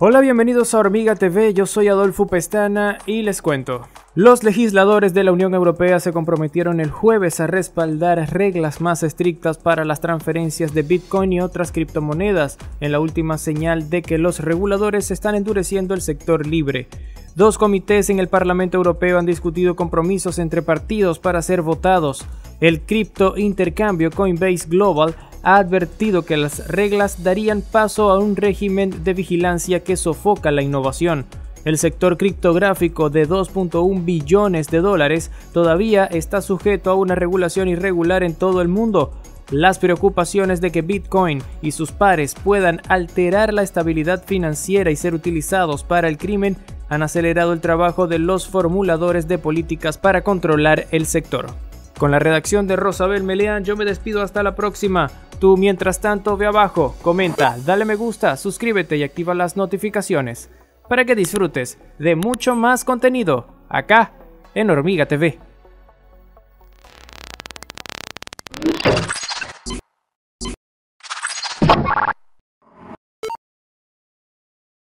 Hola, bienvenidos a Hormiga TV, yo soy Adolfo Pestana y les cuento. Los legisladores de la Unión Europea se comprometieron el jueves a respaldar reglas más estrictas para las transferencias de Bitcoin y otras criptomonedas, en la última señal de que los reguladores están endureciendo el sector libre. Dos comités en el Parlamento Europeo han discutido compromisos entre partidos para ser votados. El cripto intercambio Coinbase Global ha advertido que las reglas darían paso a un régimen de vigilancia que sofoca la innovación. El sector criptográfico de 2.1 billones de dólares todavía está sujeto a una regulación irregular en todo el mundo. Las preocupaciones de que Bitcoin y sus pares puedan alterar la estabilidad financiera y ser utilizados para el crimen han acelerado el trabajo de los formuladores de políticas para controlar el sector. Con la redacción de Rosabel Meleán yo me despido hasta la próxima. Tú, mientras tanto, ve abajo, comenta, dale me gusta, suscríbete y activa las notificaciones para que disfrutes de mucho más contenido acá en Hormiga TV.